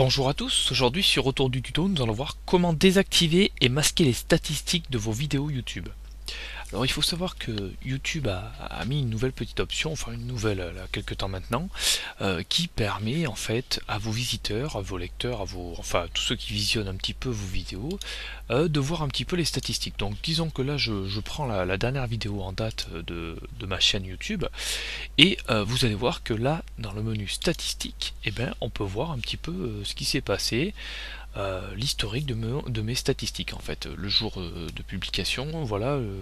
Bonjour à tous, aujourd'hui sur Retour du tuto, nous allons voir comment désactiver et masquer les statistiques de vos vidéos YouTube. Alors il faut savoir que YouTube a, mis une nouvelle petite option, enfin une nouvelle là, quelques temps maintenant, euh, qui permet en fait à vos visiteurs, à vos lecteurs, à vos, enfin tous ceux qui visionnent un petit peu vos vidéos, euh, de voir un petit peu les statistiques. Donc disons que là je, prends la, dernière vidéo en date de, ma chaîne YouTube et euh, vous allez voir que là dans le menu statistiques, eh ben, on peut voir un petit peu ce qui s'est passé. Euh, l'historique de, mes statistiques en fait le jour euh, de publication voilà euh,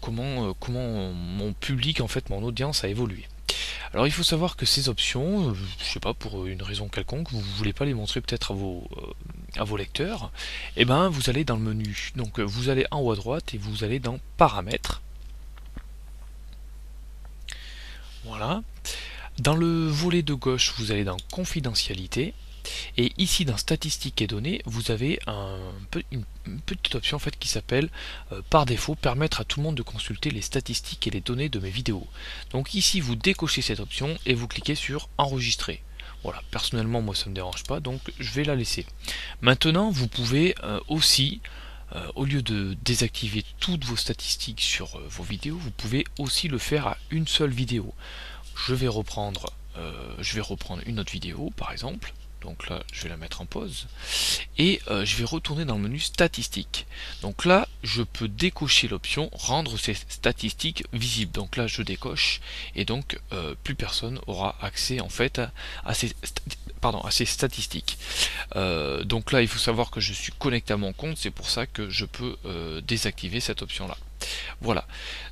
comment comment mon public en fait mon audience a évolué alors il faut savoir que ces options, je sais pas pour une raison quelconque, vous voulez pas les montrer peut-être à vos à vos lecteurs, et eh ben vous allez dans le menu. Donc vous allez en haut à droite et vous allez dans paramètres. Voilà. Dans le volet de gauche, vous allez dans confidentialité. Et ici dans statistiques et données, vous avez une, petite option en fait qui s'appelle euh, par défaut permettre à tout le monde de consulter les statistiques et les données de mes vidéos. Donc ici vous décochez cette option et vous cliquez sur enregistrer. Voilà, personnellement moi ça ne me dérange pas donc je vais la laisser. Maintenant vous pouvez euh, aussi euh, au lieu de désactiver toutes vos statistiques sur vos vidéos, vous pouvez aussi le faire à une seule vidéo. Je vais reprendre, je vais reprendre une autre vidéo par exemple donc là je vais la mettre en pause. Et euh, je vais retourner dans le menu statistiques donc là je peux décocher l'option rendre ces statistiques visibles. Donc là je décoche. Et donc euh, plus personne aura accès en fait à, ces statistiques. Euh, donc là il faut savoir que je suis connecté à mon compte. C'est pour ça que je peux désactiver cette option là voilà.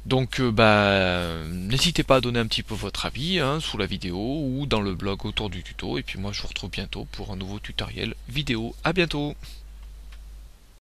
Donc euh, bah, n'hésitez pas à donner un petit peu votre avis hein, sous la vidéo ou dans le blog autour du tuto. Et puis moi je vous retrouve bientôt pour un nouveau tutoriel vidéo. A bientôt